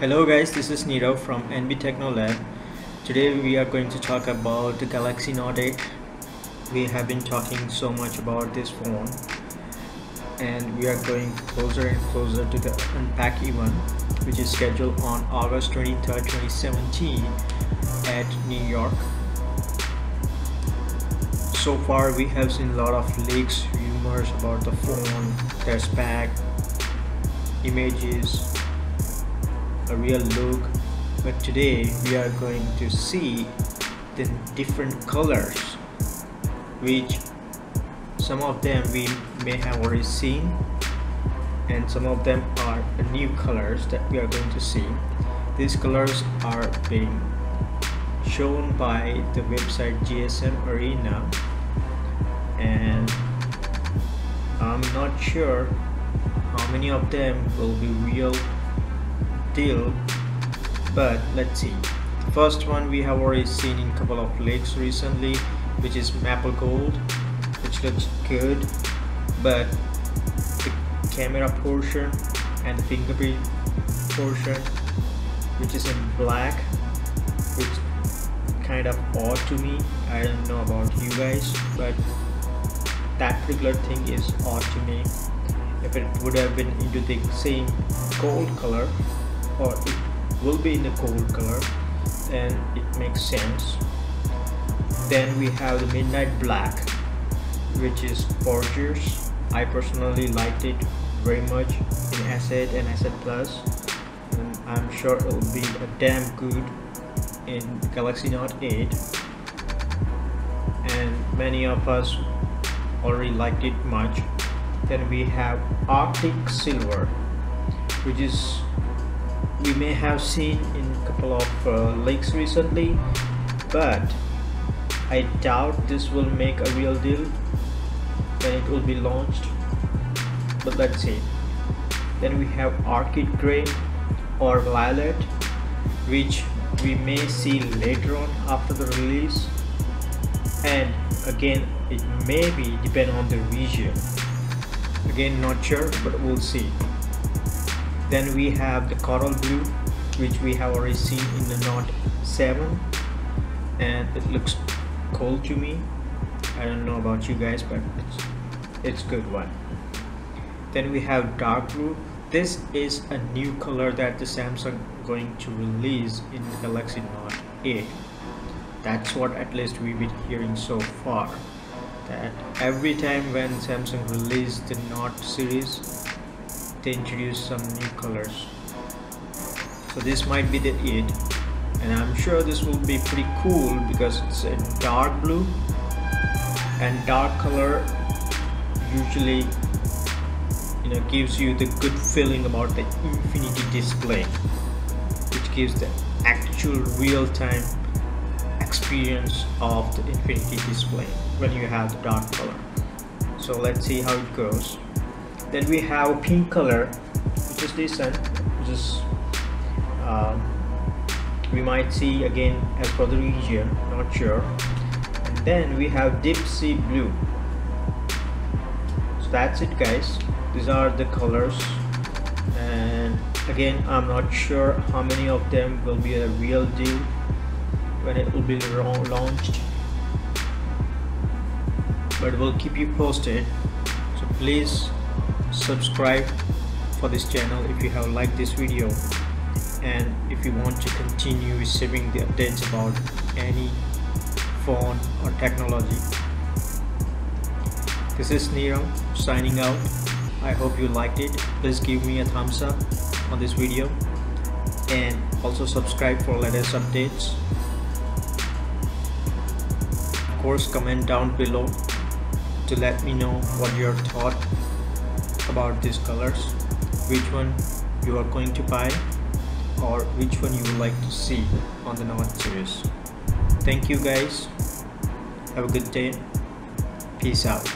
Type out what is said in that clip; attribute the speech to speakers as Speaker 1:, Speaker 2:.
Speaker 1: Hello guys, this is Nirav from NB Technolab. Today we are going to talk about the Galaxy Note 8. We have been talking so much about this phone and we are going closer and closer to the unpack event which is scheduled on August 23rd, 2017 at New York. So far we have seen a lot of leaks, rumors about the phone, their spec, images, a real look but today we are going to see the different colors which some of them we may have already seen and some of them are new colors that we are going to see. These colors are being shown by the website GSMArena and I'm not sure how many of them will be real deal but let's see. First one we have already seen in couple of leaks recently which is maple gold which looks good but the camera portion and the fingerprint portion which is in black which kind of odd to me. I don't know about you guys but that particular thing is odd to me. If it would have been into the same gold color or it will be in the gold color and it makes sense. Then we have the midnight black which is gorgeous. I personally liked it very much in S8 and S8 Plus and I'm sure it will be a damn good in Galaxy Note 8 and many of us already liked it much. Then we have Arctic Silver which is we may have seen in a couple of uh, leaks recently but I doubt this will make a real deal when it will be launched. But let's see. Then we have Orchid Grey or Violet which we may see later on after the release. And again it may be depend on the region. Again not sure but we'll see then we have the coral blue which we have already seen in the note 7 and it looks cool to me. I don't know about you guys but it's it's good one. Then we have dark blue. This is a new color that the Samsung going to release in the Galaxy Note 8 that's what at least we've been hearing so far that every time when Samsung released the Note series they introduce some new colors. So this might be the it and I'm sure this will be pretty cool because it's a dark blue and dark color usually you know gives you the good feeling about the infinity display which gives the actual real-time experience of the infinity display when you have the dark color. So let's see how it goes then we have pink color which is decent which is um, we might see again as for the region not sure. And then we have deep sea blue. So that's it guys. These are the colors. And again I'm not sure how many of them will be a real deal when it will be launched. But we'll keep you posted. So please subscribe for this channel if you have liked this video. And if you want to continue receiving the updates about any phone or technology. This is Nirav signing out. I hope you liked it. Please give me a thumbs up on this video. And also subscribe for latest updates. Of course comment down below to let me know what your thought about these colors. Which one you are going to buy or which one you would like to see on the Note series. Thank you guys. Have a good day. Peace out